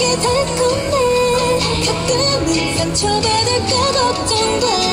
쉽게 달콤해 가끔은 상처받을까 걱정돼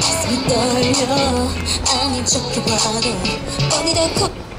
가슴이 떨려. 아닌 척해봐도 뻔히 더